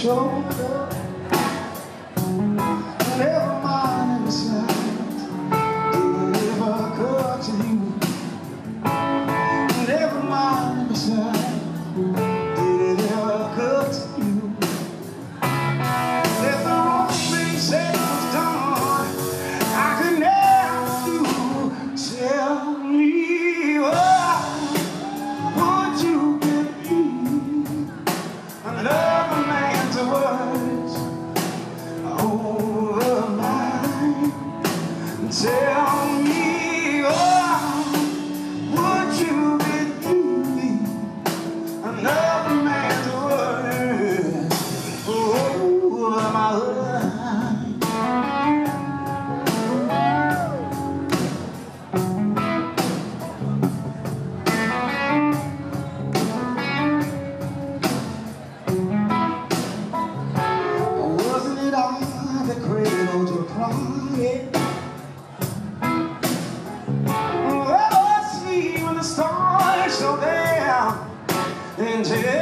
shoulder. 언제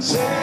Say